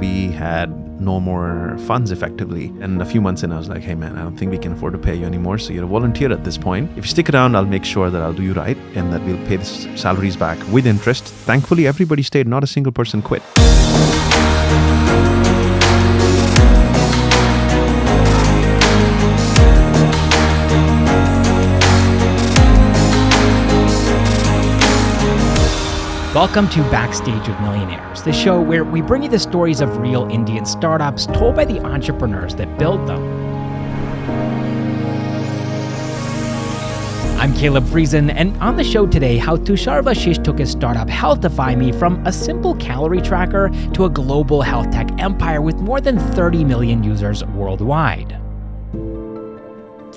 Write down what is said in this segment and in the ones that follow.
We had no more funds effectively. And a few months in, I was like, hey man, I don't think we can afford to pay you anymore. So you're a volunteer at this point. If you stick around, I'll make sure that I'll do you right and that we'll pay the salaries back with interest. Thankfully, everybody stayed, not a single person quit. Welcome to Backstage with Millionaires, the show where we bring you the stories of real Indian startups told by the entrepreneurs that build them. I'm Caleb Friesen, and on the show today, how Tushar Vashisht took his startup Healthify Me from a simple calorie tracker to a global health tech empire with more than 30 million users worldwide.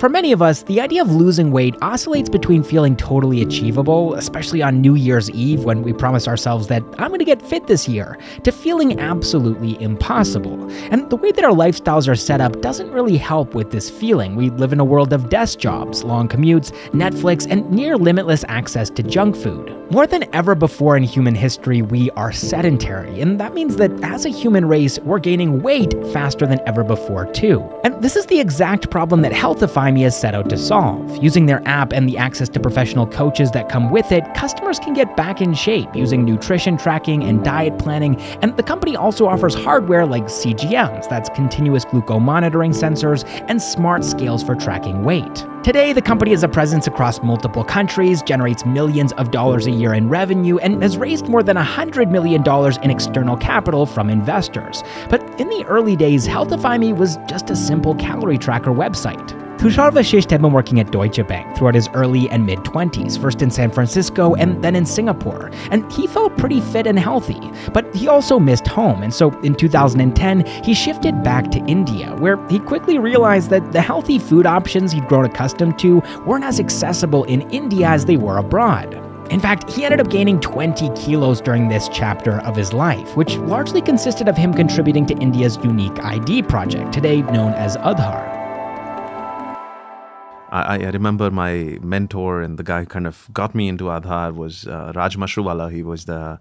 For many of us, the idea of losing weight oscillates between feeling totally achievable, especially on New Year's Eve when we promise ourselves that I'm going to get fit this year, to feeling absolutely impossible. And the way that our lifestyles are set up doesn't really help with this feeling. We live in a world of desk jobs, long commutes, Netflix, and near limitless access to junk food. More than ever before in human history, we are sedentary, and that means that as a human race, we're gaining weight faster than ever before, too. And this is the exact problem that Healthify Me has set out to solve. Using their app and the access to professional coaches that come with it, customers can get back in shape using nutrition tracking and diet planning, and the company also offers hardware like CGMs, that's continuous glucose monitoring sensors, and smart scales for tracking weight. Today, the company has a presence across multiple countries, generates millions of dollars a year in revenue, and has raised more than $100 million in external capital from investors. But in the early days, Healthify Me was just a simple calorie tracker website. Tushar Vashisht had been working at Deutsche Bank throughout his early and mid 20s, first in San Francisco and then in Singapore, and he felt pretty fit and healthy. But he also missed home, and so in 2010, he shifted back to India, where he quickly realized that the healthy food options he'd grown accustomed to weren't as accessible in India as they were abroad. In fact, he ended up gaining 20 kilos during this chapter of his life, which largely consisted of him contributing to India's unique ID project, today known as Aadhaar. I, I, remember my mentor and the guy who kind of got me into Aadhaar was uh, Raj Mashruwala. He was the,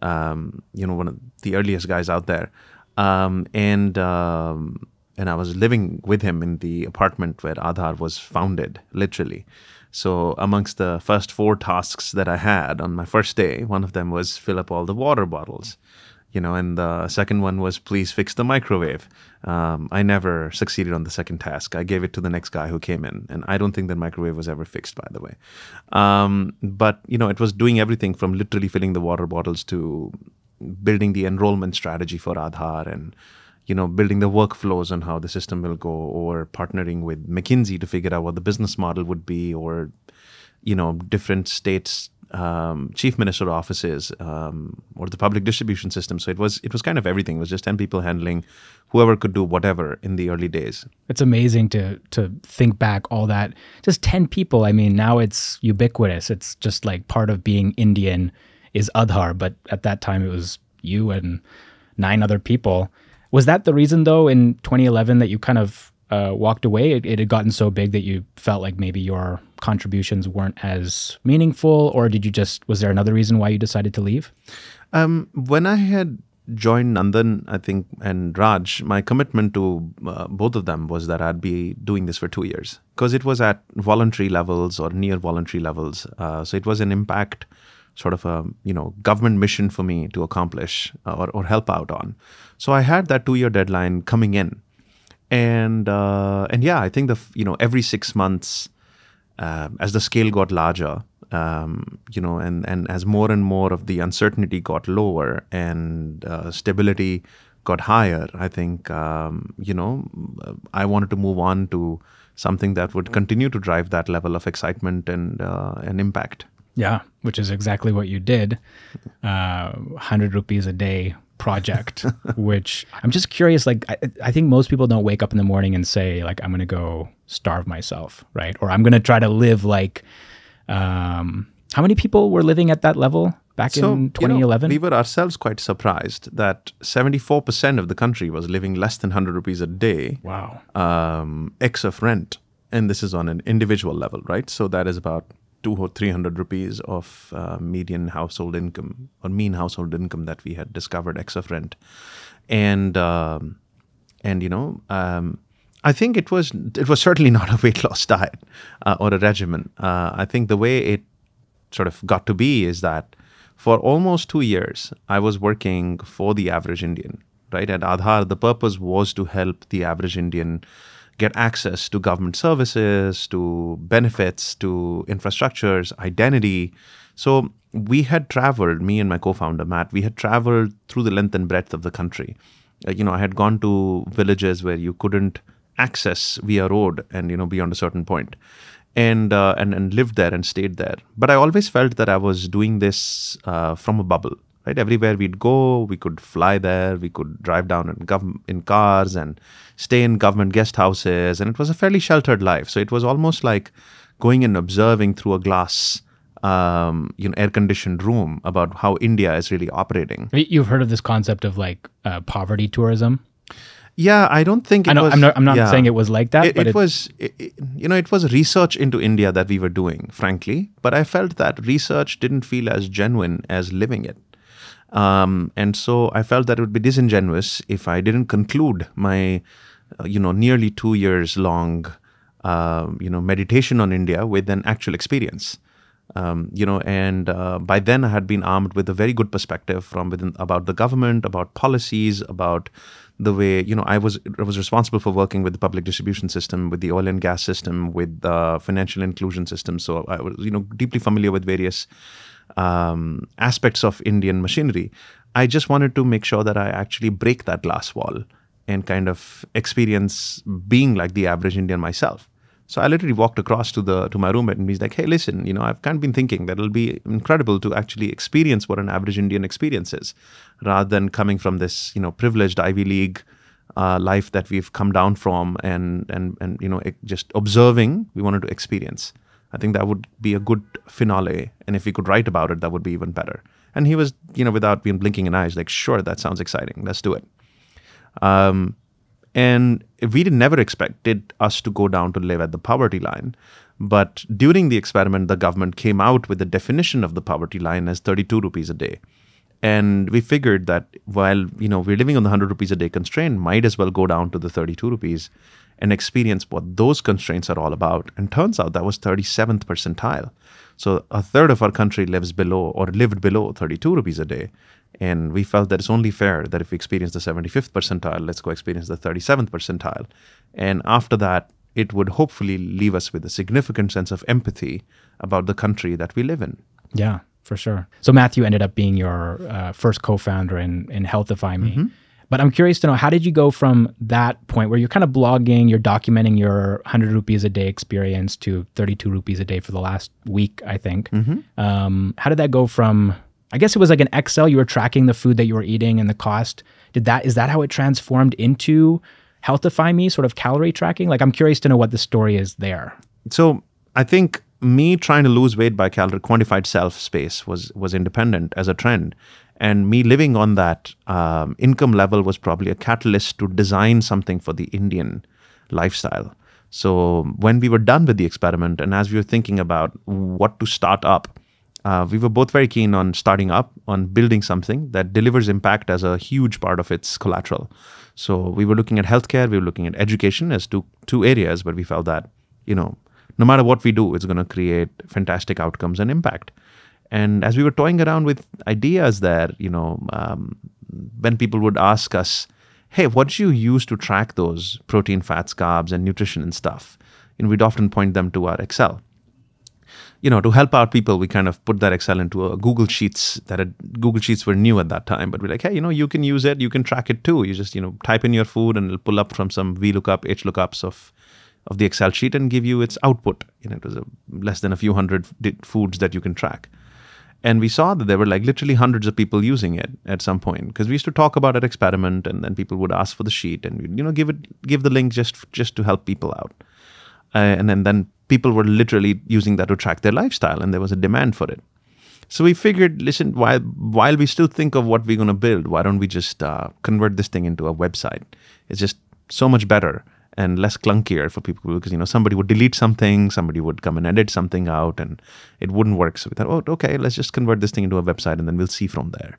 um, you know, one of the earliest guys out there. Um, and um, and I was living with him in the apartment where Aadhaar was founded, literally. So amongst the first four tasks that I had on my first day, one of them was fill up all the water bottles you know, and the second one was please fix the microwave. Um, I never succeeded on the second task. I gave it to the next guy who came in, and I don't think that microwave was ever fixed, by the way. Um, but you know, it was doing everything from literally filling the water bottles to building the enrollment strategy for Aadhaar and you know building the workflows on how the system will go, or partnering with McKinsey to figure out what the business model would be, or you know different states um, chief minister offices um, or the public distribution system. So it was it was kind of everything. It was just ten people handling whoever could do whatever in the early days. It's amazing to to think back all that. Just ten people. I mean, now it's ubiquitous. It's just like part of being Indian is Aadhaar, but at that time it was you and nine other people. Was that the reason though in 2011 that you kind of uh, walked away? It, it, had gotten so big that you felt like maybe your contributions weren't as meaningful, or did you just was there another reason why you decided to leave? Um, when I had joined Nandan, I think, and Raj, my commitment to uh, both of them was that I'd be doing this for two years because it was at voluntary levels or near voluntary levels. Uh, so it was an impact sort of a you know government mission for me to accomplish uh, or, or help out on. So I had that two year deadline coming in and uh, and yeah, I think the you know every six months, uh, as the scale got larger, um, you know, and and as more and more of the uncertainty got lower and uh, stability got higher, I think um, you know I wanted to move on to something that would continue to drive that level of excitement and uh, and impact. Yeah, which is exactly what you did. Uh, 100 rupees a day project, which I'm just curious. Like, I, I, think most people don't wake up in the morning and say, like, I'm going to go starve myself, right? Or I'm going to try to live like, um, how many people were living at that level back so, in 2011? You know, we were ourselves quite surprised that 74% of the country was living less than 100 rupees a day. Wow. Um, X of rent. And this is on an individual level, right? So that is about two or three hundred rupees of uh, median household income or mean household income that we had discovered ex of rent. and um, and you know, um, I think it was it was certainly not a weight loss diet uh, or a regimen. Uh, I think the way it sort of got to be is that for almost two years, I was working for the average Indian. Right at Aadhaar, the purpose was to help the average Indian get access to government services, to benefits, to infrastructures, identity. So we had traveled, me and my co-founder Matt, we had traveled through the length and breadth of the country. Uh, you know, I had gone to villages where you couldn't access via road and you know beyond a certain point and uh, and and lived there and stayed there but i always felt that i was doing this uh, from a bubble right everywhere we'd go we could fly there we could drive down in gov- in cars and stay in government guest houses and it was a fairly sheltered life so it was almost like going and observing through a glass um, you know air conditioned room about how india is really operating you've heard of this concept of like uh, poverty tourism yeah, I don't think I know, was, I'm not, I'm not yeah. saying it was like that, It, but it was, it, it- you know, it was research into India that we were doing, frankly. But I felt that research didn't feel as genuine as living it. Um, and so I felt that it would be disingenuous if I didn't conclude my, uh, you know, nearly two years long, um, you know, meditation on India with an actual experience. Um, you know, and uh, by then I had been armed with a very good perspective from within about the government, about policies, about the way you know I was I was responsible for working with the public distribution system, with the oil and gas system, with the financial inclusion system. So I was you know deeply familiar with various um, aspects of Indian machinery. I just wanted to make sure that I actually break that glass wall and kind of experience being like the average Indian myself. So I literally walked across to the to my roommate and he's like, "Hey, listen, you know, I've kind of been thinking that it'll be incredible to actually experience what an average Indian experience is, rather than coming from this, you know, privileged Ivy League uh, life that we've come down from and and and you know, just observing. We wanted to experience. I think that would be a good finale, and if we could write about it, that would be even better. And he was, you know, without being blinking an eye, he's like, "Sure, that sounds exciting. Let's do it." Um, and we did never expected us to go down to live at the poverty line. But during the experiment, the government came out with the definition of the poverty line as 32 rupees a day. And we figured that while you know we're living on the 100 rupees a day constraint, might as well go down to the 32 rupees and experience what those constraints are all about. And turns out that was 37th percentile. So a third of our country lives below or lived below 32 rupees a day. And we felt that it's only fair that if we experience the 75th percentile, let's go experience the 37th percentile. And after that, it would hopefully leave us with a significant sense of empathy about the country that we live in. Yeah, for sure. So Matthew ended up being your uh, first co-founder in in Healthify Me. But I'm curious to know how did you go from that point where you're kind of blogging, you're documenting your 100 rupees a day experience to 32 rupees a day for the last week, I think. Um, how did that go from? I guess it was like an Excel. You were tracking the food that you were eating and the cost. Did that is that how it transformed into Healthify Me, sort of calorie tracking? Like I'm curious to know what the story is there. So I think me trying to lose weight by calorie quantified self space was was independent as a trend, and me living on that um, income level was probably a catalyst to design something for the Indian lifestyle. So when we were done with the experiment, and as we were thinking about what to start up, uh, we were both very keen on starting up, on building something that delivers impact as a huge part of its collateral. So we were looking at healthcare, we were looking at education as two two areas where we felt that you know no matter what we do, it's going to create fantastic outcomes and impact. And as we were toying around with ideas there, you know, um, when people would ask us, "Hey, what do you use to track those protein, fats, carbs, and nutrition and stuff?" Know, we'd often point them to our Excel you know, to help out people, we kind of put that Excel into a Google Sheets that had, Google Sheets were new at that time, but we're like, hey, you know, you can use it, you can track it too. You just, you know, type in your food and it'll pull up from some VLOOKUP, HLOOKUPs of of the Excel sheet and give you its output. You know, it was a, less than a few hundred foods that you can track. And we saw that there were like literally hundreds of people using it at some point because we used to talk about an experiment and then people would ask for the sheet and you know, give it, give the link just, just to help people out. Uh, and then, then people were literally using that to track their lifestyle and there was a demand for it. So we figured, listen, while while we still think of what we're going to build, why don't we just uh, convert this thing into a website? It's just so much better and less clunkier for people because you know somebody would delete something, somebody would come and edit something out, and it wouldn't work. So we thought, oh, okay, let's just convert this thing into a website, and then we'll see from there.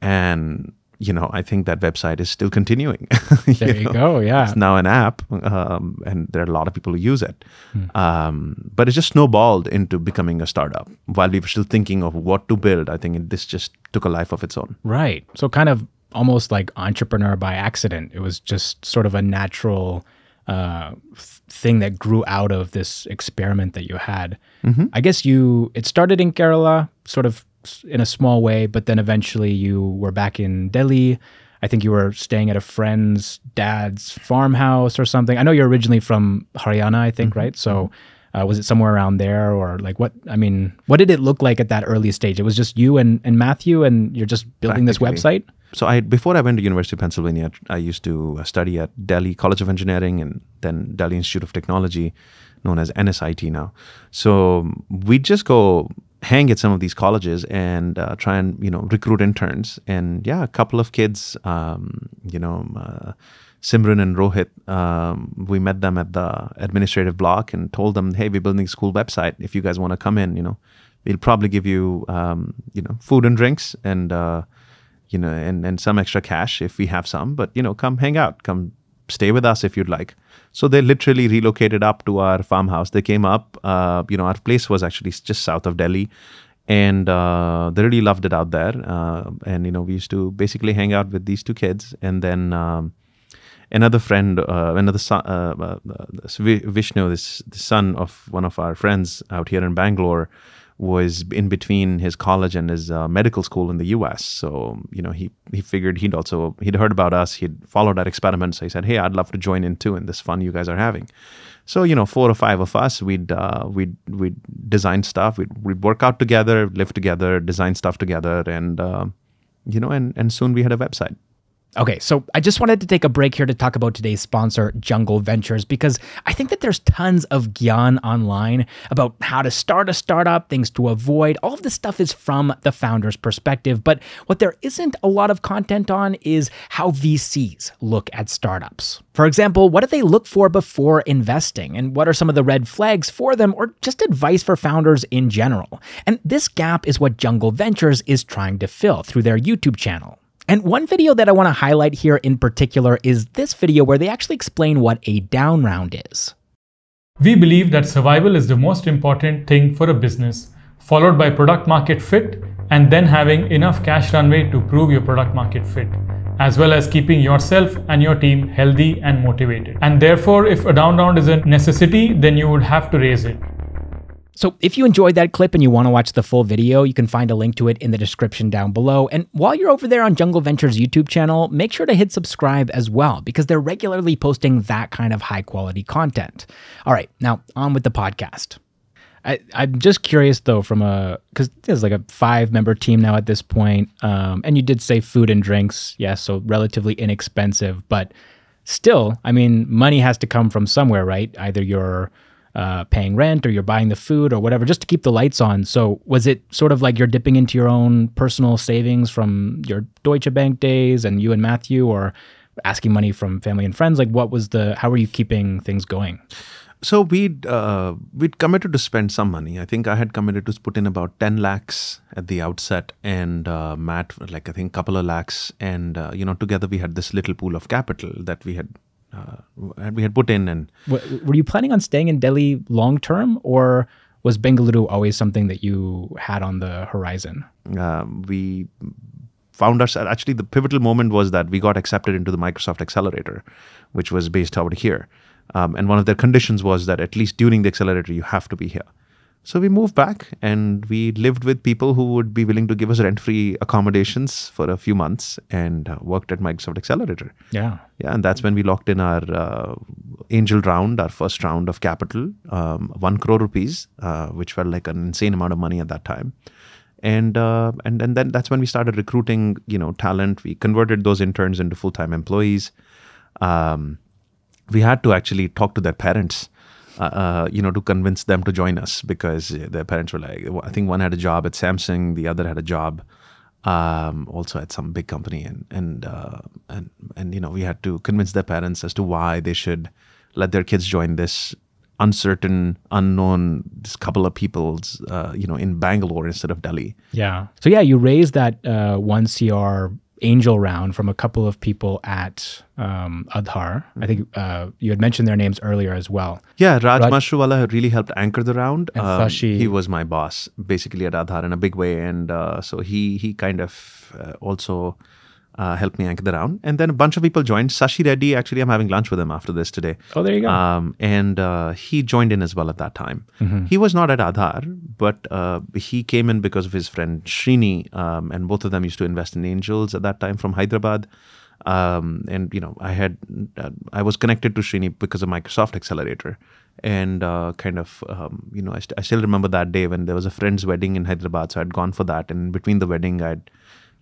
And you know, I think that website is still continuing. there you, know? go. Yeah. It's now an app, um, and there are a lot of people who use it. Hmm. Um, but it just snowballed into becoming a startup. While we were still thinking of what to build, I think it, this just took a life of its own. Right. So kind of almost like entrepreneur by accident. It was just sort of a natural uh, thing that grew out of this experiment that you had. Mm-hmm. I guess you it started in Kerala, sort of in a small way, but then eventually you were back in Delhi. I think you were staying at a friend's dad's farmhouse or something. I know you're originally from Haryana, I think, mm-hmm. right? So uh, was it somewhere around there or like what? I mean, what did it look like at that early stage? It was just you and, and Matthew, and you're just building this website? So I before I went to University of Pennsylvania, I used to study at Delhi College of Engineering and then Delhi Institute of Technology, known as NSIT now. So we'd just go hang at some of these colleges and uh, try and you know recruit interns. And yeah, a couple of kids, um, you know. Uh, Simran and Rohit, um, we met them at the administrative block and told them, "Hey, we're building a school website. If you guys want to come in, you know, we'll probably give you, um, you know, food and drinks and uh, you know, and, and some extra cash if we have some, but, you know, come hang out, come stay with us if you'd like. So they literally relocated up to our farmhouse. They came up, uh, you know, our place was actually just south of Delhi and uh, they really loved it out there. Uh, and, you know, we used to basically hang out with these two kids. And then um, another friend, uh, another son, uh, uh, Vishnu, this the son of one of our friends out here in Bangalore, was in between his college and his uh, medical school in the U.S. So you know he he figured he'd also he'd heard about us, he'd followed our experiment, so he said, "Hey, I'd love to join in too in this fun you guys are having." So you know, four or five of us, we'd uh, we'd we'd design stuff, we'd we'd work out together, live together, design stuff together, and uh, you know, and and soon we had a website. Okay, so I just wanted to take a break here to talk about today's sponsor, Jungle Ventures, because I think that there's tons of gyan online about how to start a startup, things to avoid. All of this stuff is from the founder's perspective, but what there isn't a lot of content on is how VCs look at startups. For example, what do they look for before investing, and what are some of the red flags for them, or just advice for founders in general? And this gap is what Jungle Ventures is trying to fill through their YouTube channel. And one video that I want to highlight here in particular is this video where they actually explain what a down round is. We believe that survival is the most important thing for a business, followed by product market fit, and then having enough cash runway to prove your product market fit, as well as keeping yourself and your team healthy and motivated. And therefore, if a down round is a necessity, then you would have to raise it. So, if you enjoyed that clip and you want to watch the full video, you can find a link to it in the description down below. And while you're over there on Jungle Ventures YouTube channel, make sure to hit subscribe as well because they're regularly posting that kind of high quality content. All right, now on with the podcast. I, I'm just curious though, from a because there's like a five member team now at this point, um, and you did say food and drinks, yes, so relatively inexpensive, but still, I mean, money has to come from somewhere, right? Either you're uh, paying rent or you're buying the food or whatever just to keep the lights on. So was it sort of like you're dipping into your own personal savings from your Deutsche Bank days and you and Matthew or asking money from family and friends? Like what was the, how were you keeping things going? So we'd uh, we'd committed to spend some money. I think I had committed to put in about ten lakhs at the outset, and uh, Matt like I think a couple of lakhs, and uh, you know together we had this little pool of capital that we had uh, we had put in. And were you planning on staying in Delhi long term, or was Bengaluru always something that you had on the horizon? Um, we found us actually the pivotal moment was that we got accepted into the Microsoft Accelerator, which was based out here. Um, and one of their conditions was that at least during the accelerator, you have to be here. So we moved back and we lived with people who would be willing to give us rent free accommodations for a few months and uh, worked at Microsoft Accelerator. Yeah. Yeah. And that's when we locked in our uh, angel round, our first round of capital, um, one crore rupees, uh, which felt like an insane amount of money at that time. And, uh, and and then that's when we started recruiting, you know, talent. We converted those interns into full time employees. Um, we had to actually talk to their parents uh, uh, you know, to convince them to join us because their parents were like, I think one had a job at Samsung, the other had a job um, also at some big company, and and uh, and and you know, we had to convince their parents as to why they should let their kids join this uncertain, unknown, this couple of people's, uh, you know, in Bangalore instead of Delhi. Yeah. So yeah, you raised that uh, one CR angel round from a couple of people at um, Aadhaar. I think uh, you had mentioned their names earlier as well. Yeah, Raj, Raj- Mashruwala really helped anchor the round. Um, And Sashi- he was my boss basically at Aadhaar in a big way, and uh, so he he kind of uh, also uh, helped me anchor the round. And then a bunch of people joined. Sashi Reddy, actually, I'm having lunch with him after this today. Oh, there you go. Um, and uh, he joined in as well at that time. He was not at Aadhaar, but uh, he came in because of his friend Srini, um, and both of them used to invest in angels at that time from Hyderabad. Um, and you know, I had uh, I was connected to Srini because of Microsoft Accelerator, and uh, kind of um, you know I, st- I still remember that day when there was a friend's wedding in Hyderabad, so I'd gone for that, and between the wedding, I'd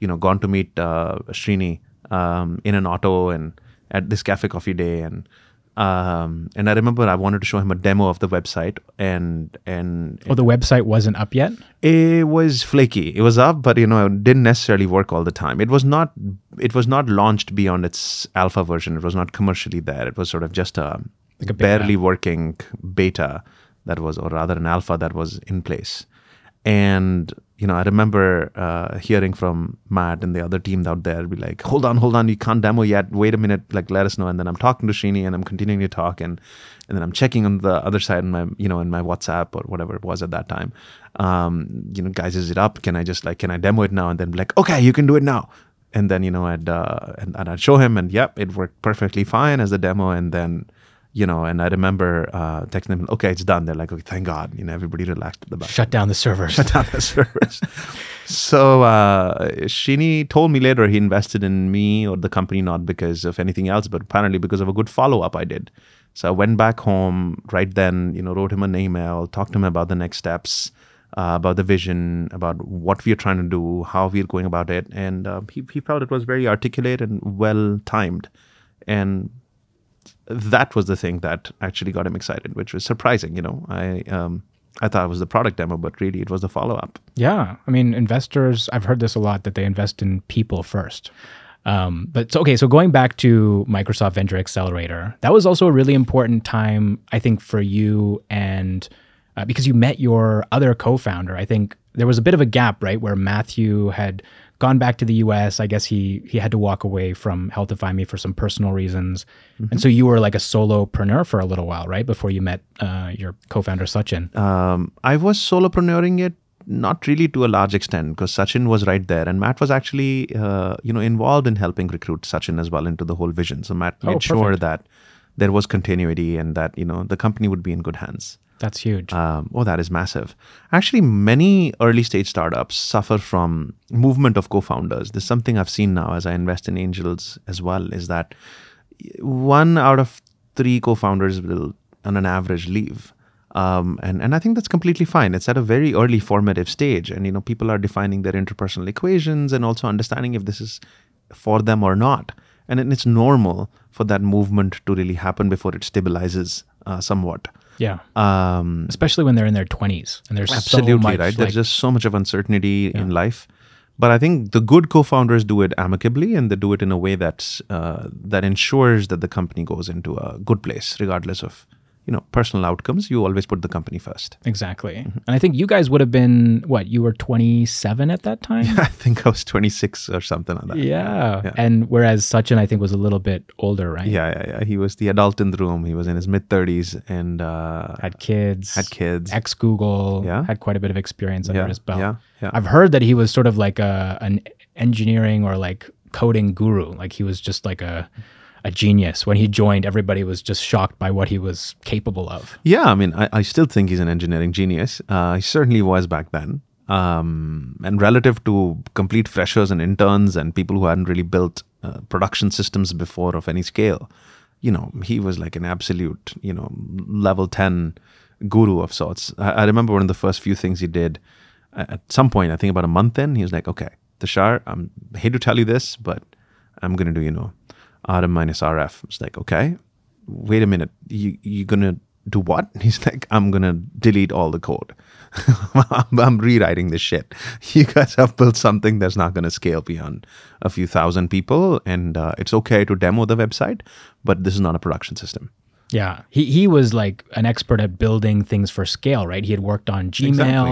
you know gone to meet uh, Srini um, in an auto and at this cafe coffee day and um, and I remember I wanted to show him a demo of the website and and oh, the website wasn't up yet. it was flaky. It was up, but you know, it didn't necessarily work all the time. It was not it was not launched beyond its alpha version. It was not commercially there. It was sort of just a, Like a barely working beta that was, or rather an alpha that was in place. And you know, I remember uh, hearing from Matt and the other team out there be like, "Hold on, hold on, you can't demo yet. Wait a minute, like let us know." And then I'm talking to Srini and I'm continuing to talk, and and then I'm checking on the other side in my you know in my WhatsApp or whatever it was at that time. Um, you know, guys, is it up? Can I just like can I demo it now? And then be like, okay, you can do it now. And then you know I'd uh, and, and I'd show him, and yep, it worked perfectly fine as a demo. And then you know, and I remember uh, texting them, okay, it's done. They're like, okay, thank God. You know, everybody relaxed at the back Shut down the servers. Shut down the servers. so uh, Srini told me later he invested in me or the company not because of anything else, but apparently because of a good follow up I did. So I went back home right then, you know, wrote him an email, talked to him about the next steps, uh, about the vision, about what we are trying to do, how we are going about it, and uh, he he felt it was very articulate and well timed, and that was the thing that actually got him excited, which was surprising. You know, I um, I thought it was the product demo, but really it was the follow up. Yeah, I mean, investors. I've heard this a lot that they invest in people first. Um, but so okay, so going back to Microsoft Venture Accelerator, that was also a really important time, I think, for you and uh, because you met your other co-founder. I think there was a bit of a gap, right, where Matthew had gone back to the U.S. I guess he he had to walk away from Healthify Me for some personal reasons, and so you were like a solopreneur for a little while, right, before you met uh, your co-founder Sachin. Um, I was solopreneuring it, not really to a large extent, because Sachin was right there, and Matt was actually, uh, you know, involved in helping recruit Sachin as well into the whole vision. So Matt made Oh, sure that there was continuity and that you know the company would be in good hands. That's huge. Um, oh, that is massive. Actually, many early stage startups suffer from movement of co-founders. This is something I've seen now as I invest in angels as well. Is that one out of three co-founders will, on an average, leave. Um, and and I think that's completely fine. It's at a very early formative stage, and you know people are defining their interpersonal equations and also understanding if this is for them or not. And it's normal for that movement to really happen before it stabilizes uh, somewhat. Yeah. Um, especially when they're in their 20s and there's absolutely so much right. like, There's just so much of uncertainty in life, but I think the good co-founders do it amicably and they do it in a way that's uh, that ensures that the company goes into a good place, regardless of you know personal outcomes. You always put the company first. exactly Mm-hmm. and i think you guys would have been what you were 27 at that time yeah, I think I was 26 or something like that. yeah. Yeah. and whereas Sachin i think was a little bit older right Yeah, yeah, yeah. He was the adult in the room. He was in his mid 30s and uh, had kids had kids. ex google Yeah. had quite a bit of experience under Yeah, his belt yeah, yeah. i've heard that he was sort of like a an engineering or like coding guru like he was just like a a genius when he joined everybody was just shocked by what he was capable of Yeah, I mean, I, I still think he's an engineering genius. Uh, he certainly was back then. Um, and relative to complete freshers and interns and people who hadn't really built uh, production systems before of any scale, you know, he was like an absolute, you know, level 10 guru of sorts. I, I remember one of the first few things he did at some point, I think about a month in, he was like, okay, Tushar, I'm, hate to tell you this, but I'm going to do, you know, RM minus RF. It's like, okay, wait a minute, you you gonna do what? He's like, I'm gonna delete all the code. I'm, I'm rewriting this shit. You guys have built something that's not gonna scale beyond a few thousand people, and uh, it's okay to demo the website, but this is not a production system. Yeah, he he was like an expert at building things for scale, right? He had worked on Gmail, Exactly.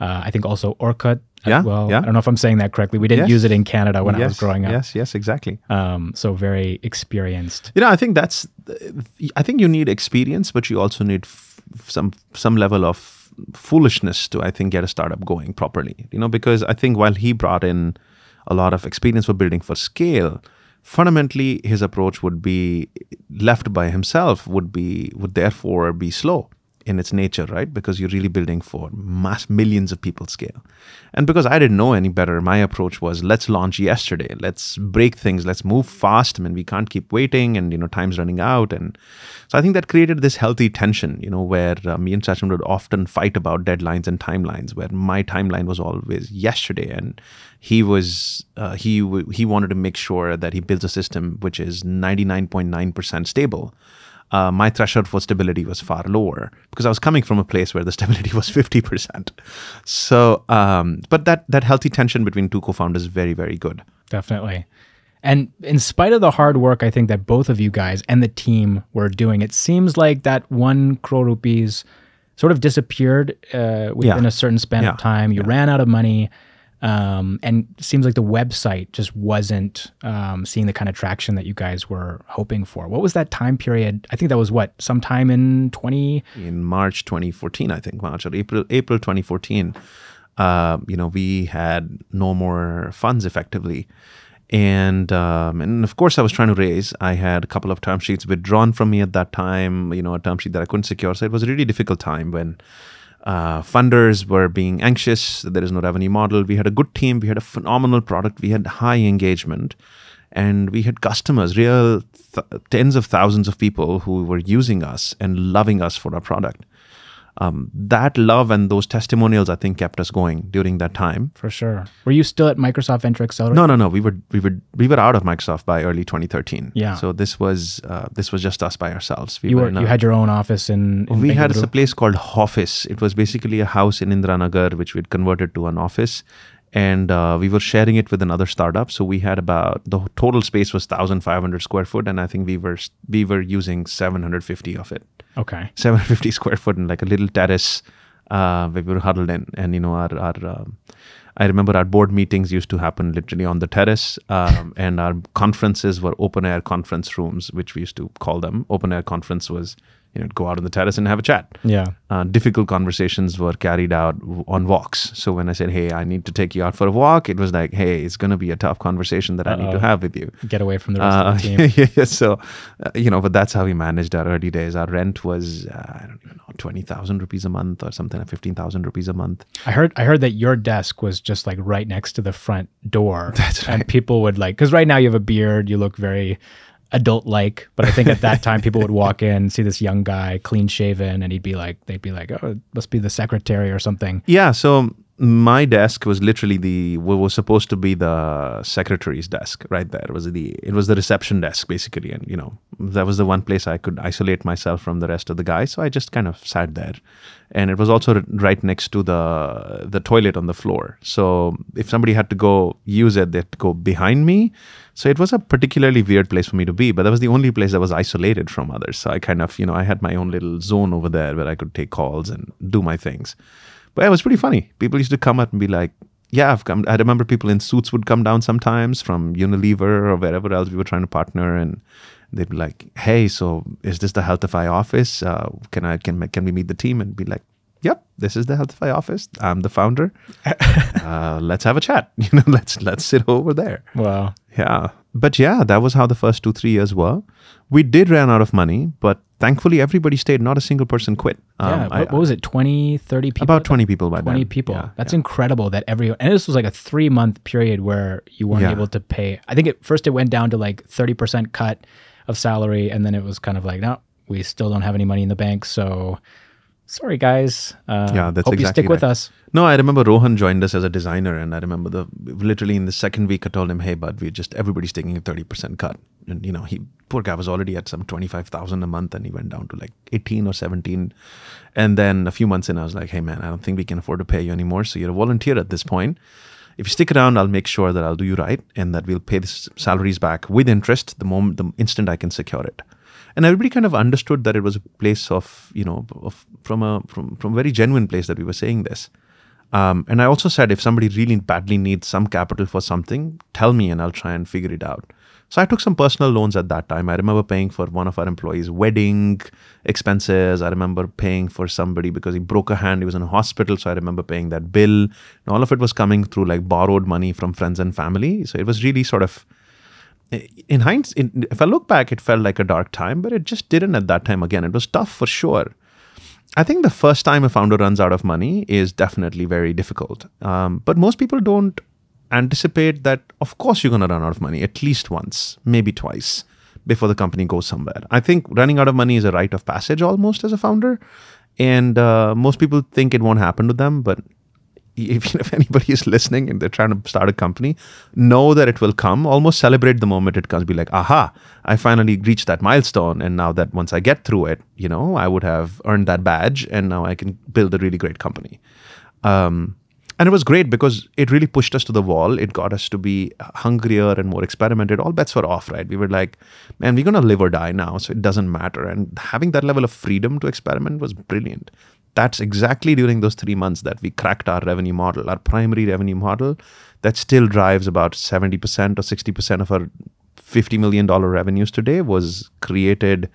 uh, I think also Orkut Yeah, Well, yeah. I don't know if I'm saying that correctly. We didn't Yes. use it in Canada when I was growing up. Yes, yes, exactly. Um, so very experienced. You know, I think that's. I think you need experience, but you also need f- some some level of foolishness to, I think, get a startup going properly. You know, because I think while he brought in a lot of experience for building for scale, fundamentally his approach would be left by himself would be would therefore be slow in its nature, right? Because you're really building for mass millions of people scale. And because I didn't know any better, my approach was let's launch yesterday. Let's break things. Let's move fast. I mean, we can't keep waiting and, you know, time's running out. And so I think that created this healthy tension, you know, where uh, me and Sachin would often fight about deadlines and timelines, where my timeline was always yesterday. And he was, uh, he, he wanted to make sure that he builds a system which is 99.9% stable uh, my threshold for stability was far lower because I was coming from a place where the stability was 50%. So, um, but that, that healthy tension between two co founders is very, very good. Definitely. And in spite of the hard work, I think that both of you guys and the team were doing, it seems like that one crore rupees sort of disappeared uh, within Yeah. a certain span Yeah. of time. You ran out of money. Um, and seems like the website just wasn't um, seeing the kind of traction that you guys were hoping for. What was that time period? I think that was what, sometime in 20. In March 2014, I think, March or April, April 2014, uh, you know, we had no more funds effectively. And um, and of course, I was trying to raise. I had a couple of term sheets withdrawn from me at that time. You know, a term sheet that I couldn't secure. So it was a really difficult time when uh, funders were being anxious. There is no revenue model. We had a good team. We had a phenomenal product. We had high engagement, and we had customers, real tens of thousands of people who were using us and loving us for our product. Um, that love and those testimonials, I think, kept us going during that time. For sure. Were you still at Microsoft Venture Accelerator? No, no, no. We were we were we were out of Microsoft by early 2013. Yeah. So this was uh, this was just us by ourselves. We You were a- you had your own office in, in we had a place called Office. It was basically a house in Indiranagar, which we'd converted to an office. And uh, we were sharing it with another startup. So we had about the total space was 1,500 square foot, and I think we were we were using 750 of it. Okay. 750 square foot in like a little terrace uh, where we were huddled in. And, you know, our, our um, I remember our board meetings used to happen literally on the terrace, um, and our conferences were open air conference rooms, which we used to call them. Open air conference was, you know, go out on the terrace and have a chat. Yeah. Uh, difficult conversations were carried out on walks. So when I said, "Hey, I need to take you out for a walk," it was like, "Hey, it's going to be a tough conversation that I need to have with you." Get away from the rest Uh, of the team. yeah. So, uh, you know, but that's how we managed our early days. Our rent was, uh, I don't even know, 20,000 rupees a month or something like 15,000 rupees a month. I heard I heard that your desk was just like right next to the front door. That's right. And people would like because right now you have a beard, you look very adult like. But I think at that time people would walk in, see this young guy, clean shaven, and he'd be like, they'd be like, oh, it must be the secretary or something. Yeah. So my desk was literally the what was supposed to be the secretary's desk right there. It was the it was the reception desk basically, and you know that was the one place I could isolate myself from the rest of the guys. So I just kind of sat there, and it was also right next to the the toilet on the floor. So if somebody had to go use it, they'd go behind me. So it was a particularly weird place for me to be, but that was the only place that was isolated from others. So I kind of you know I had my own little zone over there where I could take calls and do my things. But yeah, it was pretty funny. People used to come up and be like, "Yeah, I've come." I remember people in suits would come down sometimes from Unilever or wherever else we were trying to partner, and they'd be like, "Hey, so is this the Healthify office? Uh, can I can can we meet the team?" And be like, "Yep, this is the Healthify office. I'm the founder. uh, let's have a chat. You know, let's let's sit over there." Wow. Yeah. But yeah, that was how the first two, three years were. We did run out of money, but thankfully everybody stayed. Not a single person quit. yeah. Um, what, I- what was it? 20, 30 people? about 20 people by 20 then. people. Yeah, That's yeah. incredible that every and this was like a three month period where you weren't Yeah. able to pay. I think at first it went down to like 30% cut of salary. And then it was kind of like, no, we still don't have any money in the bank. So sorry, guys. Uh, Yeah, that's hope you exactly stick with right. us. No, I remember Rohan joined us as a designer, and I remember the literally in the second week I told him, "Hey, bud, we just everybody's taking a thirty percent cut." And you know, he poor guy was already at some twenty five thousand a month, and he went down to like eighteen or seventeen. And then a few months in, I was like, "Hey, man, I don't think we can afford to pay you anymore. So you're a volunteer at this point. If you stick around, I'll make sure that I'll do you right, and that we'll pay the salaries back with interest the moment, the instant I can secure it." And everybody kind of understood that it was a place of you know of from a from from a very genuine place that we were saying this Um, and I also said, if somebody really badly needs some capital for something, tell me and I'll try and figure it out. So I took some personal loans at that time. I remember paying for one of our employees' wedding expenses. I remember paying for somebody because he broke a hand. He was in a hospital. So I remember paying that bill. And all of it was coming through like borrowed money from friends and family. So it was really sort of, in hindsight, if I look back, it felt like a dark time, but it just didn't at that time again. It was tough for sure. I think the first time a founder runs out of money is definitely very difficult. Um, but most people don't anticipate that, of course, you're going to run out of money at least once, maybe twice before the company goes somewhere. I think running out of money is a rite of passage almost as a founder. And uh, most people think it won't happen to them, but if, if anybody is listening and they're trying to start a company, know that it will come. Almost celebrate the moment it comes. Be like, aha, I finally reached that milestone. And now that once I get through it, you know, I would have earned that badge and now I can build a really great company. Um, and it was great because it really pushed us to the wall. It got us to be hungrier and more experimented. All bets were off, right? We were like, man, we're going to live or die now. So it doesn't matter. And having that level of freedom to experiment was brilliant. That's exactly during those three months that we cracked our revenue model, our primary revenue model that still drives about 70% or 60% of our $50 million revenues today was created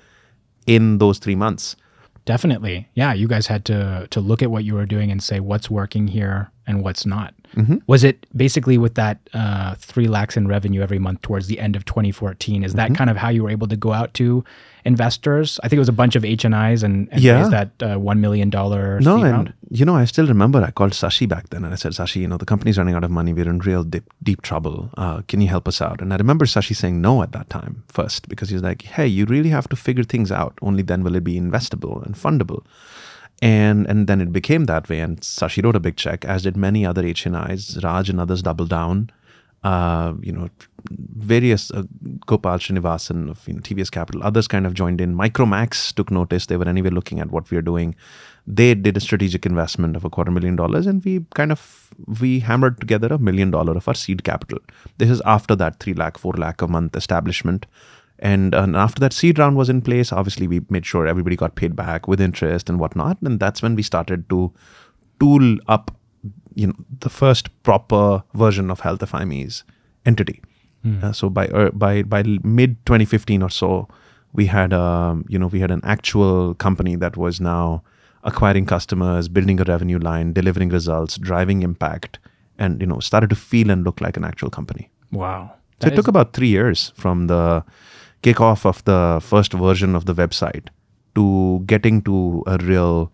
in those three months. Definitely. Yeah, you guys had to to look at what you were doing and say what's working here and what's not. Mm-hmm. Was it basically with that uh, three lakhs in revenue every month towards the end of 2014? Is that mm-hmm. kind of how you were able to go out to investors? I think it was a bunch of HNIs and, and yeah. that uh, $1 million No, and round. you know, I still remember I called Sashi back then and I said, Sashi, you know, the company's running out of money. We're in real deep, deep trouble. Uh, can you help us out? And I remember Sashi saying no at that time first because he was like, hey, you really have to figure things out. Only then will it be investable and fundable. And and then it became that way. And Sashi wrote a big check, as did many other HNIs. Raj and others doubled down. Uh, you know, various uh, Gopal Srinivasan of you know, TVS Capital, others kind of joined in. Micromax took notice. They were anyway looking at what we are doing. They did a strategic investment of a quarter million dollars, and we kind of we hammered together a million dollar of our seed capital. This is after that three lakh, four lakh a month establishment. And, and after that seed round was in place, obviously we made sure everybody got paid back with interest and whatnot. And that's when we started to tool up you know the first proper version of Healthify entity. Mm. Uh, so by uh, by by mid 2015 or so, we had um, you know we had an actual company that was now acquiring customers, building a revenue line, delivering results, driving impact, and you know started to feel and look like an actual company. Wow! So it took about three years from the kickoff of the first version of the website to getting to a real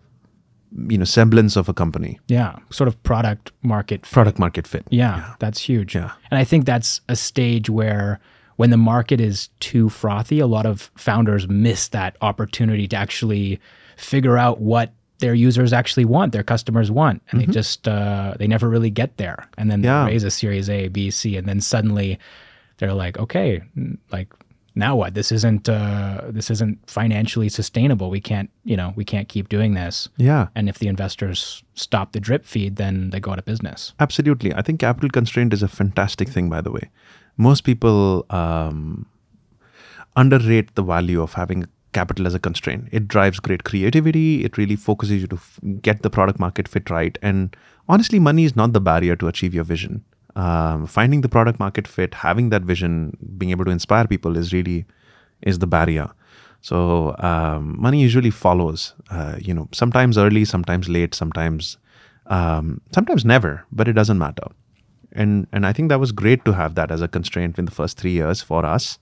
you know semblance of a company. Yeah sort of product market fit. product market fit. Yeah, yeah, that's huge. Yeah. And i think that's a stage where when the market is too frothy a lot of founders miss that opportunity to actually figure out what their users actually want their customers want. And mm-hmm. they just uh, they never really get there. And then yeah. they raise a series a b c and then suddenly they're like okay like now what? This isn't uh, this isn't financially sustainable. We can't you know we can't keep doing this. Yeah. And if the investors stop the drip feed, then they go out of business. Absolutely. I think capital constraint is a fantastic thing. By the way, most people um, underrate the value of having capital as a constraint. It drives great creativity. It really focuses you to f- get the product market fit right. And honestly, money is not the barrier to achieve your vision um, finding the product market fit, having that vision, being able to inspire people is really is the barrier. So um, money usually follows. Uh, you know, sometimes early, sometimes late, sometimes um, sometimes never, but it doesn't matter. And and I think that was great to have that as a constraint in the first three years for us.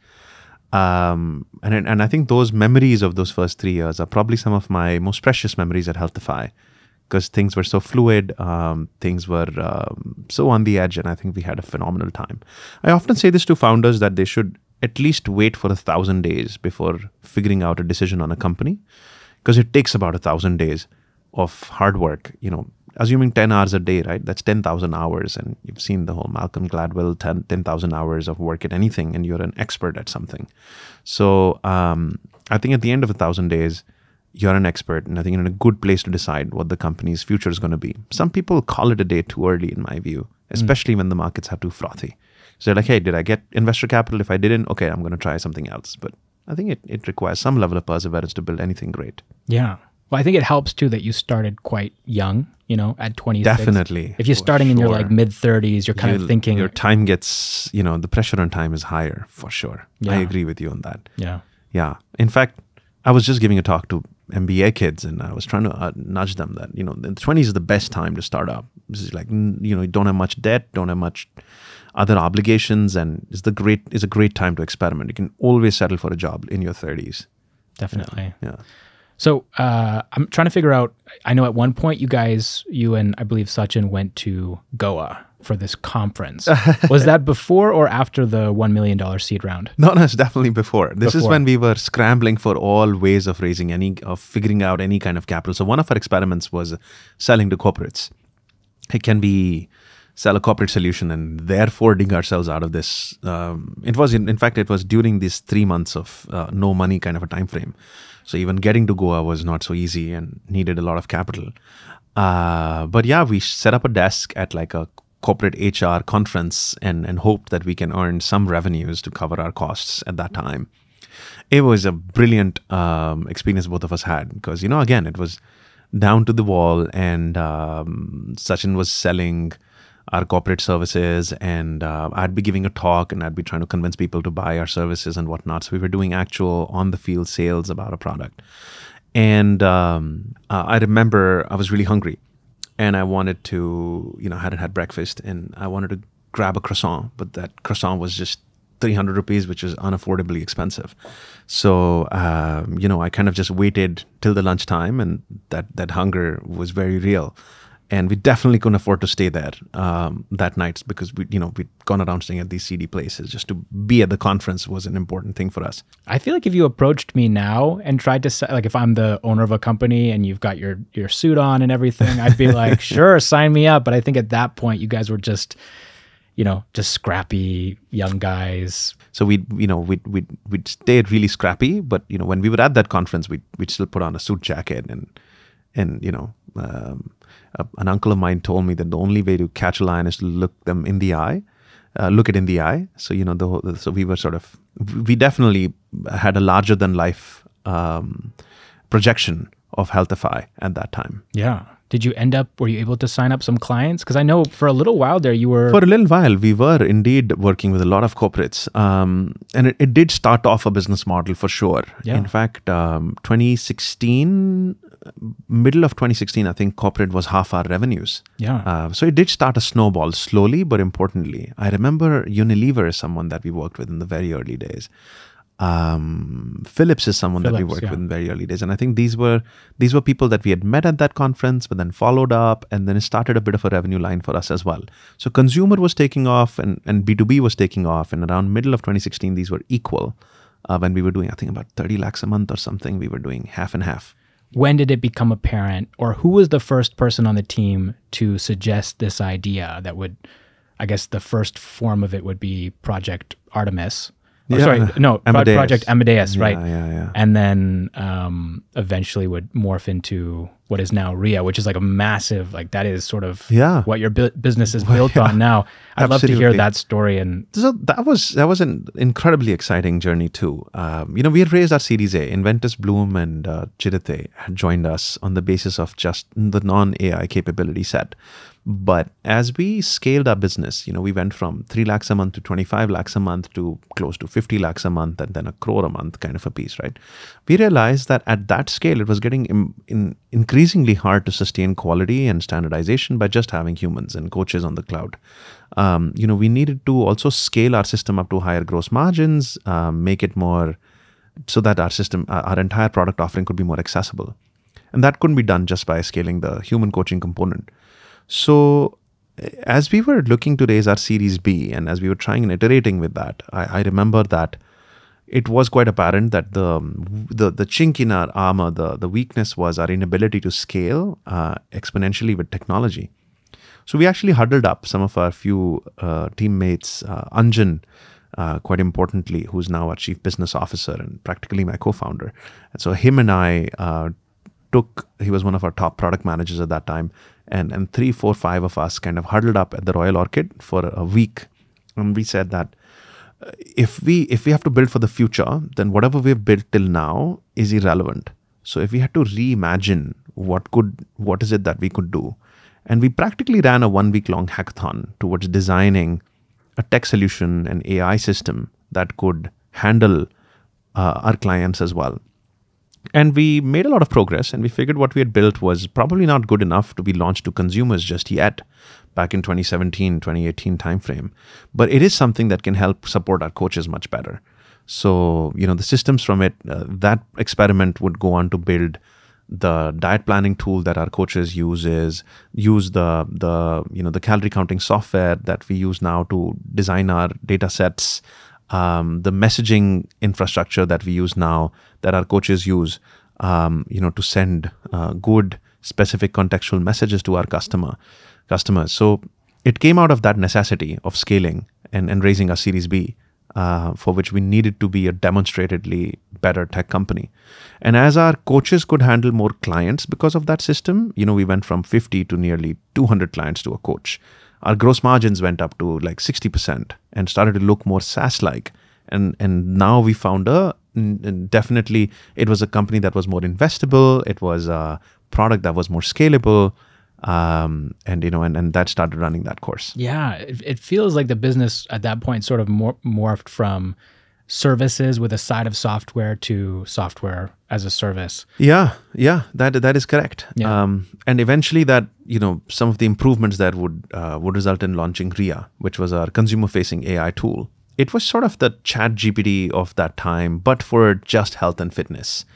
Um, and and I think those memories of those first three years are probably some of my most precious memories at Healthify because things were so fluid, um, things were um, so on the edge, and I think we had a phenomenal time. I often say this to founders that they should at least wait for a thousand days before figuring out a decision on a company, because it takes about a thousand days of hard work. You know, assuming 10 hours a day, right? That's 10,000 hours. And you've seen the whole Malcolm Gladwell 10,000 10, hours of work at anything, and you're an expert at something. So um, I think at the end of a thousand days, you're an expert and I think you're in a good place to decide what the company's future is going to be. Some people call it a day too early, in my view, especially mm. when the markets are too frothy. So they're like, hey, did I get investor capital? If I didn't, okay, I'm going to try something else. But I think it, it requires some level of perseverance to build anything great. Yeah. Well, I think it helps too that you started quite young, you know, at 26. Definitely, If you're starting in your like mid 30s, you're kind You'll- of thinking, your time gets, you know, the pressure on time is higher for sure. I agree with you on that. yeah. Yeah. In fact, I was just giving a talk to MBA kids and I was trying to uh, nudge them that, you know, the 20s is the best time to start up. This is like, you know, you don't have much debt, don't have much other obligations and it's the great, it's a great time to experiment. You can always settle for a job in your 30s. Definitely. Yeah. So uh, I'm trying to figure out. I know at one point you guys, you and I believe Sachin went to Goa for this conference. Was that before or after the one million dollar seed round? No, no, it's definitely before. This is when we were scrambling for all ways of raising any, of figuring out any kind of capital. So one of our experiments was selling to corporates. It can be sell a corporate solution and therefore dig ourselves out of this. Um, it was, in, in fact, it was during these three months of uh, no money kind of a time frame. So even getting to Goa was not so easy and needed a lot of capital. Uh, but yeah, we set up a desk at like a corporate HR conference and, and hoped that we can earn some revenues to cover our costs at that time. It was a brilliant um, experience both of us had because, you know, again, it was down to the wall and um, Sachin was selling our corporate services and uh, I'd be giving a talk and I'd be trying to convince people to buy our services and whatnot. So we were doing actual on the field sales about a product. And um, uh, I remember I was really hungry and I wanted to, you know, hadn't had breakfast and I wanted to grab a croissant, but that croissant was just 300 rupees, which is unaffordably expensive. So, um, you know, I kind of just waited till the lunchtime and that, that hunger was very real. And we definitely couldn't afford to stay there um, that night because we, you know, we'd gone around staying at these seedy places. Just to be at the conference was an important thing for us. I feel like if you approached me now and tried to se- like if I'm the owner of a company and you've got your your suit on and everything, I'd be like, sure, sign me up. But I think at that point you guys were just, you know, just scrappy young guys. So we, you know, we we we stayed really scrappy, but you know, when we were at that conference, we we'd still put on a suit jacket and and you know, um, a, an uncle of mine told me that the only way to catch a lion is to look them in the eye, uh, look it in the eye. So you know, the, whole- so we were sort of, we definitely had a larger than life um, projection of Healthify at that time. Yeah. Did you end up? Were you able to sign up some clients? Because I know for a little while there you were. For a little while, we were indeed working with a lot of corporates, um, and it, it did start off a business model for sure. Yeah. In fact, um, 2016, middle of 2016, I think corporate was half our revenues. yeah. Uh, so it did start a snowball slowly, but importantly, I remember Unilever is someone that we worked with in the very early days. Um, Philips is someone that we worked yeah. with in very early days, and I think these were these were people that we had met at that conference, but then followed up, and then it started a bit of a revenue line for us as well. So consumer was taking off, and and B two B was taking off, and around middle of 2016, these were equal. Uh, when we were doing, I think about 30 lakhs a month or something, we were doing half and half. When did it become apparent or who was the first person on the team to suggest this idea that would i guess the first form of it would be project artemis or Yeah. sorry no Amadeus. project amadeus right Yeah, yeah, yeah. and then um, eventually would morph into what is now ria which is like a massive like that is sort of Yeah. what your bu- business is built on now i'd love to hear that story and so that was that was an incredibly exciting journey too. Um, you know, we had raised our Series A. Inventus Blume and uh, Chiratae had joined us on the basis of just the non AI capability set. But as we scaled our business, you know, we went from three lakhs a month to twenty five lakhs a month to close to fifty lakhs a month and then a crore a month kind of a piece, right? We realized that at that scale, it was getting in, in increasingly hard to sustain quality and standardization by just having humans and coaches on the cloud um, you know, we needed to also scale our system up to higher gross margins, um, make it more so that our system, our our entire product offering could be more accessible. And that couldn't be done just by scaling the human coaching component. So, eh, as we were looking to raise our Series B and as we were trying and iterating with that, I, I remember that it was quite apparent that the the, the chink in our armor, the, the weakness was our inability to scale uh, exponentially with technology. So we actually huddled up some of our few uh, teammates, uh, Anjan, uh, quite importantly, who's now our chief business officer and practically my co-founder. And so him and I uh, took. He was one of our top product managers at that time, and and three, four, five of us kind of huddled up at the Royal Orchid for a week, and we said that uh, if we if we have to build for the future, then whatever we've built till now is irrelevant. So if we had to reimagine what could what is it that we could do, and we practically ran a one week long hackathon towards designing a tech solution, an AI system that could handle uh, our clients as well. And we made a lot of progress, and we figured what we had built was probably not good enough to be launched to consumers just yet back in 2017, 2018 timeframe. But it is something that can help support our coaches much better. So, you know, the systems from it, uh, that experiment would go on to build the diet planning tool that our coaches use is use the the you know the calorie counting software that we use now to design our data sets um, the messaging infrastructure that we use now that our coaches use um, you know to send uh, good specific contextual messages to our customer customers so it came out of that necessity of scaling and, and raising a series b uh, for which we needed to be a demonstratedly better tech company. And as our coaches could handle more clients because of that system, you know, we went from 50 to nearly 200 clients to a coach. Our gross margins went up to like 60% and started to look more SaaS like. And, and now we found a definitely it was a company that was more investable, it was a product that was more scalable um, and you know, and, and that started running that course. Yeah, it, it feels like the business at that point sort of mor- morphed from services with a side of software to software as a service. Yeah, yeah, that that is correct. Yeah. Um, and eventually, that you know, some of the improvements that would uh, would result in launching Ria, which was our consumer-facing AI tool. It was sort of the Chat GPT of that time, but for just health and fitness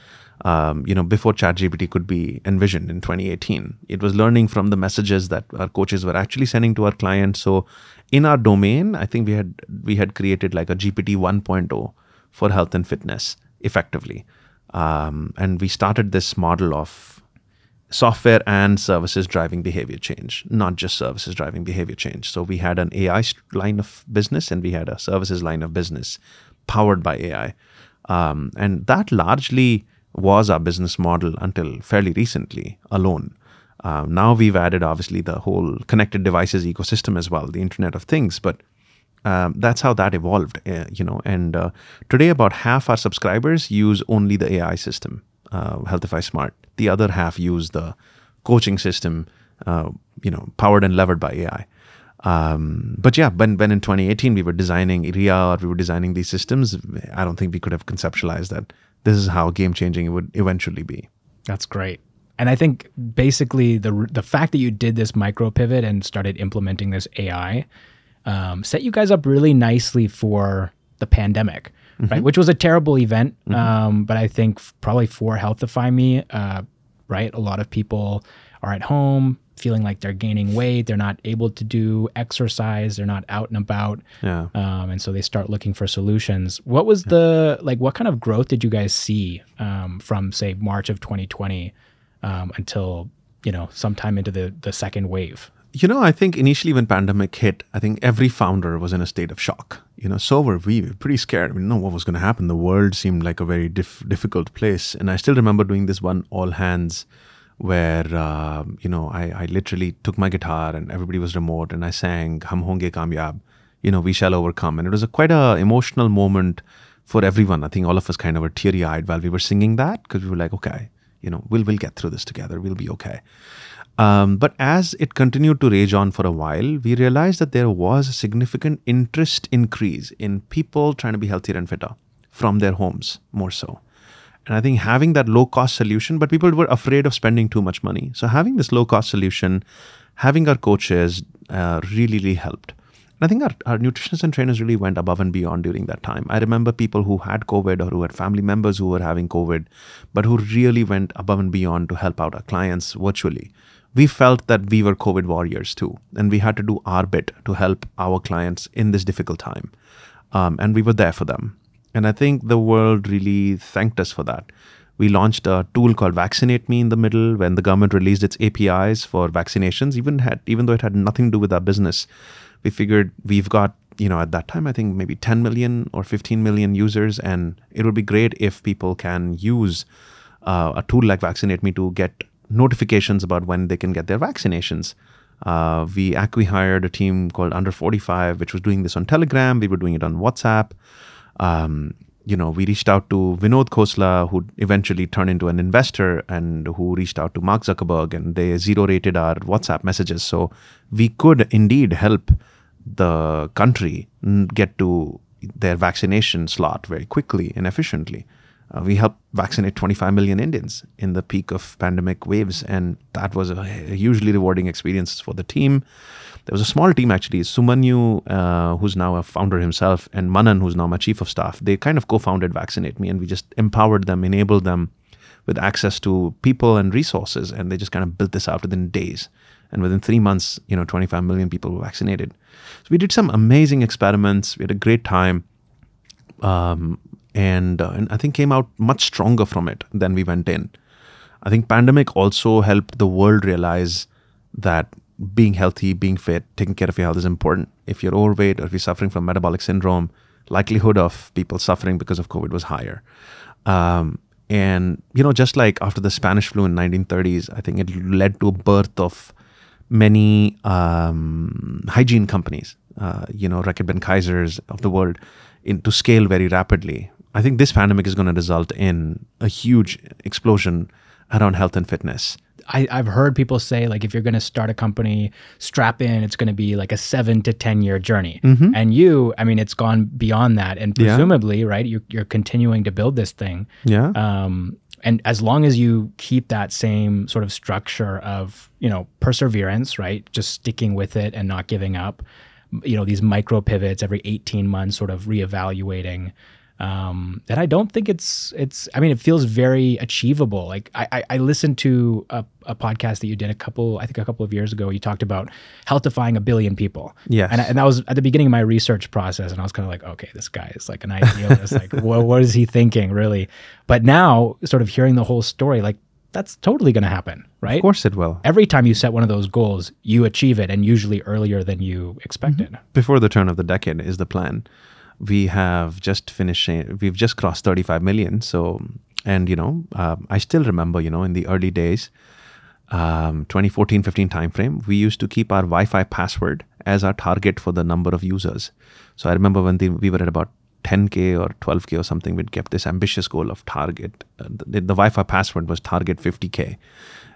um, you know, before ChatGPT could be envisioned in 2018. It was learning from the messages that our coaches were actually sending to our clients. So, in our domain, I think we had we had created like a GPT 1.0 for health and fitness effectively, um, and we started this model of software and services driving behavior change, not just services driving behavior change. So we had an AI line of business and we had a services line of business powered by AI, um, and that largely was our business model until fairly recently alone. Uh, now we've added obviously the whole connected devices ecosystem as well, the Internet of Things, but um, that's how that evolved, uh, you know. And uh, today, about half our subscribers use only the AI system, uh, Healthify Smart. The other half use the coaching system, uh, you know, powered and levered by AI. Um, but yeah, when, when in 2018 we were designing Ria or we were designing these systems, I don't think we could have conceptualized that this is how game changing it would eventually be. That's great. And I think basically the the fact that you did this micro pivot and started implementing this AI um, set you guys up really nicely for the pandemic, mm-hmm. right? Which was a terrible event, mm-hmm. um, but I think probably for Healthify Me, uh, right? A lot of people are at home feeling like they're gaining weight, they're not able to do exercise, they're not out and about. Yeah. Um, and so they start looking for solutions. What was yeah. the like? What kind of growth did you guys see um, from say March of 2020 um, until you know sometime into the the second wave? You know, I think initially when pandemic hit, I think every founder was in a state of shock. You know, so were we. we were pretty scared. We didn't know what was going to happen. The world seemed like a very difficult place. And I still remember doing this one all hands where uh, you know I, I literally took my guitar and everybody was remote and I sang "Hum Honge Kamyab," you know, we shall overcome, and it was a quite a emotional moment for everyone. I think all of us kind of were teary eyed while we were singing that because we were like, okay, you know, we'll we'll get through this together. We'll be okay. Um, but as it continued to rage on for a while, we realized that there was a significant interest increase in people trying to be healthier and fitter from their homes more so. And I think having that low cost solution, but people were afraid of spending too much money. So having this low cost solution, having our coaches uh, really, really helped. And I think our, our nutritionists and trainers really went above and beyond during that time. I remember people who had COVID or who had family members who were having COVID, but who really went above and beyond to help out our clients virtually. We felt that we were COVID warriors too, and we had to do our bit to help our clients in this difficult time. Um, and we were there for them. And I think the world really thanked us for that. We launched a tool called Vaccinate Me in the middle when the government released its APIs for vaccinations, even had even though it had nothing to do with our business. We figured we've got, you know, at that time I think maybe 10 million or 15 million users, and it would be great if people can use uh, a tool like Vaccinate Me to get notifications about when they can get their vaccinations. Uh, we acqui-hired a team called Under 45, which was doing this on Telegram. We were doing it on WhatsApp. Um, you know, we reached out to Vinod Khosla, who eventually turned into an investor, and who reached out to Mark Zuckerberg, and they zero rated our WhatsApp messages. So we could indeed help the country get to their vaccination slot very quickly and efficiently. Uh, we helped vaccinate 25 million Indians in the peak of pandemic waves, and that was a, a hugely rewarding experience for the team. There was a small team actually. Sumanyu, uh, who's now a founder himself, and Manan, who's now my chief of staff, they kind of co-founded Vaccinate Me, and we just empowered them, enabled them with access to people and resources, and they just kind of built this out within days. And within three months, you know, 25 million people were vaccinated. So we did some amazing experiments. We had a great time. Um, and, uh, and I think came out much stronger from it than we went in. I think pandemic also helped the world realize that being healthy, being fit, taking care of your health is important. If you're overweight or if you're suffering from metabolic syndrome, likelihood of people suffering because of COVID was higher. Um, and you know, just like after the Spanish flu in 1930s, I think it led to a birth of many um, hygiene companies. Uh, you know, Reckitt Benckiser's of the world, in, to scale very rapidly. I think this pandemic is going to result in a huge explosion around health and fitness. I, have heard people say like if you're going to start a company, strap in. It's going to be like a seven to ten year journey. Mm-hmm. And you, I mean, it's gone beyond that, and presumably, yeah. right? You're, you're continuing to build this thing. Yeah. Um, and as long as you keep that same sort of structure of you know perseverance, right? Just sticking with it and not giving up. You know these micro pivots every 18 months, sort of reevaluating um, that I don't think it's it's. I mean, it feels very achievable. Like I I, I listened to a, a, podcast that you did a couple I think a couple of years ago. You talked about healthifying a billion people. Yeah, and, and that was at the beginning of my research process, and I was kind of like, okay, this guy is like an idealist. like, what what is he thinking, really? But now, sort of hearing the whole story, like that's totally going to happen, right? Of course it will. Every time you set one of those goals, you achieve it, and usually earlier than you expected. Mm-hmm. Before the turn of the decade is the plan we have just finished we've just crossed 35 million. So and you know uh, i still remember you know in the early days um, 2014 15 timeframe we used to keep our wi-fi password as our target for the number of users. So i remember when the, we were at about 10k or 12k or something we'd kept this ambitious goal of target uh, the, the wi-fi password was target 50k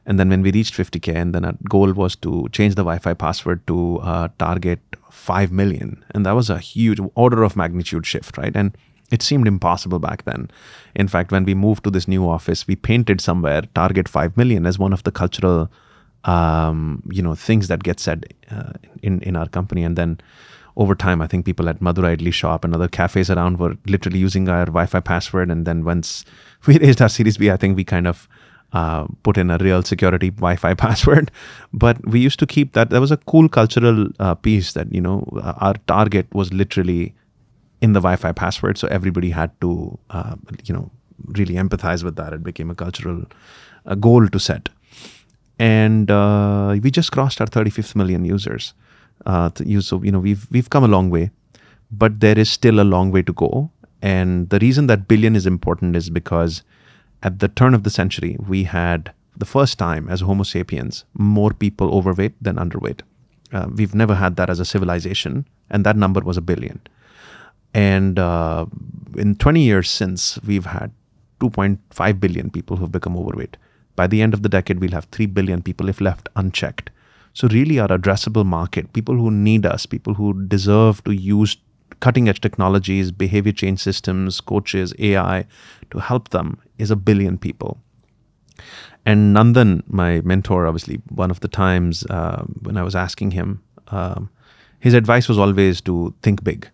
and then when we reached 50K, and then our goal was to change the Wi Fi password to uh, target 5 million. And that was a huge order of magnitude shift, right? And it seemed impossible back then. In fact, when we moved to this new office, we painted somewhere target 5 million as one of the cultural um, you know things that get said uh, in in our company and then over time i think people at Madurai Idli shop and other cafes around were literally using our wi-fi password and then once we raised our series b i think we kind of uh, put in a real security Wi-Fi password. But we used to keep that. That was a cool cultural uh, piece that you know uh, our target was literally in the Wi-Fi password, so everybody had to uh, you know really empathize with that. It became a cultural uh, goal to set, and we just crossed our 35th million users. so you know we've we've come a long way, but there is still a long way to go. And the reason that billion is important is because at the turn of the century, we had the first time as Homo sapiens more people overweight than underweight. Uh, we've never had that as a civilization, and that number was a billion. And uh, in 20 years since, we've had 2.5 billion people who've become overweight. By the end of the decade, we'll have 3 billion people if left unchecked. So, really, our addressable market, people who need us, people who deserve to use cutting edge technologies, behavior change systems, coaches, AI to help them is a billion people. And Nandan, my mentor, obviously, one of the times uh, when I was asking him, um, his advice was always to think big.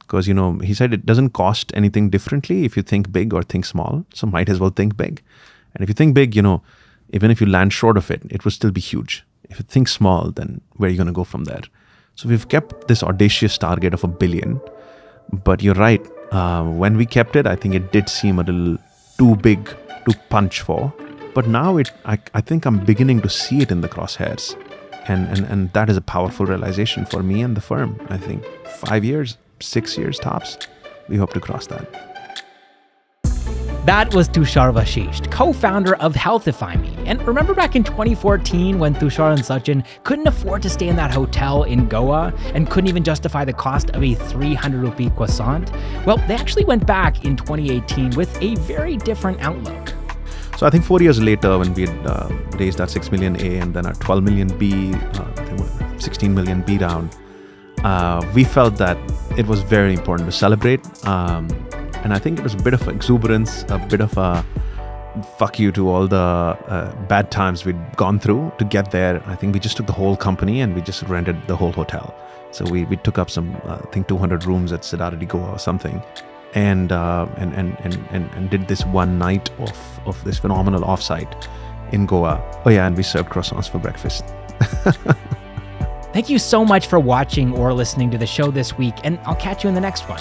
Because, you know, he said it doesn't cost anything differently if you think big or think small. So might as well think big. And if you think big, you know, even if you land short of it, it will still be huge. If you think small, then where are you going to go from there? So we've kept this audacious target of a billion. But you're right. Uh, when we kept it, I think it did seem a little too big to punch for. But now it, I, I think I'm beginning to see it in the crosshairs. And, and, and that is a powerful realization for me and the firm. I think five years, six years tops, we hope to cross that. That was Tushar Vashisht, co-founder of Healthify Me. And remember back in 2014 when Tushar and Sachin couldn't afford to stay in that hotel in Goa and couldn't even justify the cost of a 300 rupee croissant? Well, they actually went back in 2018 with a very different outlook. So I think four years later, when we had uh, raised our six million A and then our 12 million B, uh, 16 million B round, uh, we felt that it was very important to celebrate. Um, and I think it was a bit of exuberance, a bit of a fuck you to all the uh, bad times we'd gone through to get there. I think we just took the whole company and we just rented the whole hotel. So we, we took up some, uh, I think, 200 rooms at de Goa or something. And, uh, and, and, and, and, and did this one night of, of this phenomenal offsite in Goa. Oh, yeah, and we served croissants for breakfast. Thank you so much for watching or listening to the show this week, and I'll catch you in the next one.